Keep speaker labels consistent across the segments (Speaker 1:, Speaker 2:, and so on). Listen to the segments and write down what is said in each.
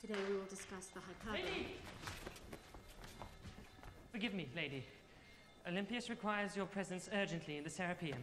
Speaker 1: Today we will discuss the hyperbole.
Speaker 2: Lady! Forgive me, lady. Olympius requires your presence urgently in the Serapeum.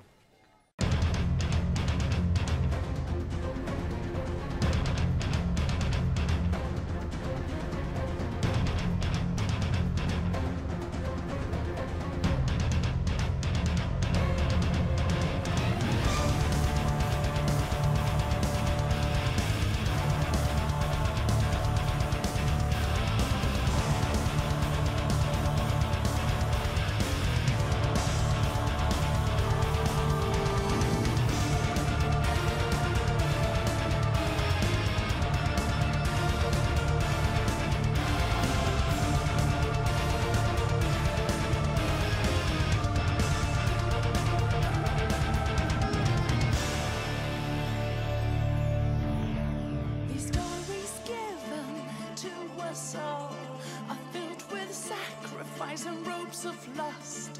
Speaker 3: Us all are filled with sacrifice and ropes of lust,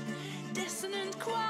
Speaker 3: dissonant choirs